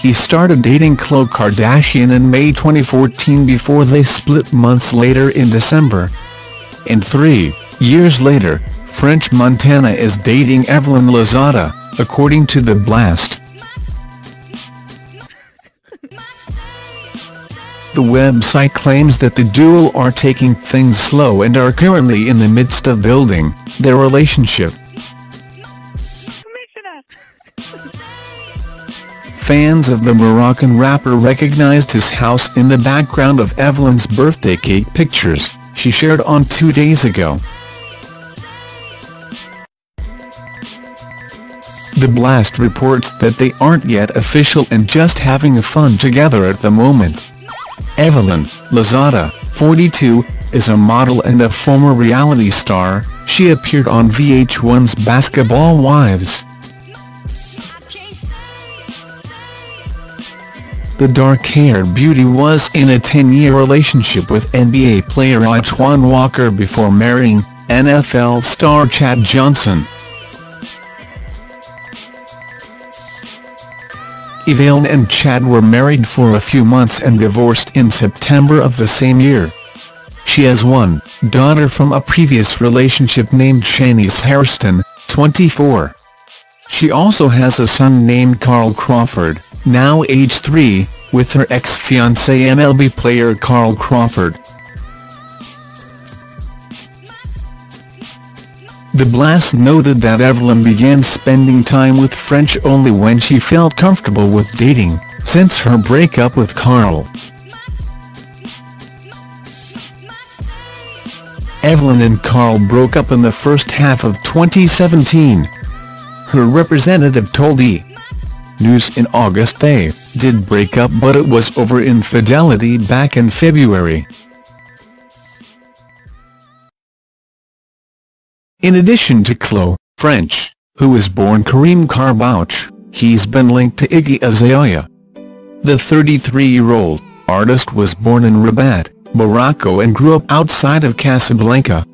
He started dating Khloe Kardashian in May 2014 before they split months later in December. And three years later, French Montana is dating Evelyn Lozada, according to The Blast. The website claims that the duo are taking things slow and are currently in the midst of building their relationship. Fans of the Moroccan rapper recognized his house in the background of Evelyn's birthday cake pictures, she shared on two days ago. The Blast reports that they aren't yet official and just having fun together at the moment. Evelyn Lozada, 42, is a model and a former reality star, she appeared on VH1's Basketball Wives. The dark-haired beauty was in a 10-year relationship with NBA player Antoine Walker before marrying NFL star Chad Johnson. Evelyn and Chad were married for a few months and divorced in September of the same year. She has one daughter from a previous relationship named Shaniece Hairston, 24. She also has a son named Carl Crawford, now age 3, with her ex-fiancé MLB player Carl Crawford. The Blast noted that Evelyn began spending time with French only when she felt comfortable with dating, since her breakup with Carl. Evelyn and Carl broke up in the first half of 2017. Her representative told E! News in August they did break up but it was over infidelity back in February. In addition to Khloe, French, who was born Karim Kharbouch, he's been linked to Iggy Azalea. The 33-year-old artist was born in Rabat, Morocco and grew up outside of Casablanca.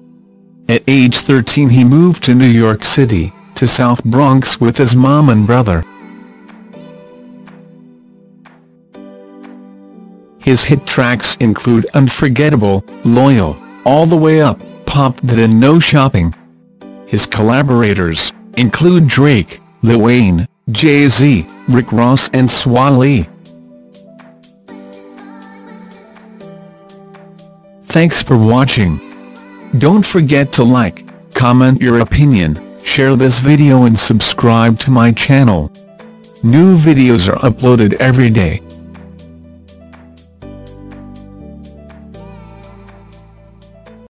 At age 13 he moved to New York City, to South Bronx with his mom and brother. His hit tracks include Unforgettable, Loyal, All the Way Up, Pop That and No Shopping. His collaborators include Drake, Lil Wayne, Jay-Z, Rick Ross and Swae Lee. Thanks for watching. Don't forget to like, comment your opinion, share this video and subscribe to my channel. New videos are uploaded every day.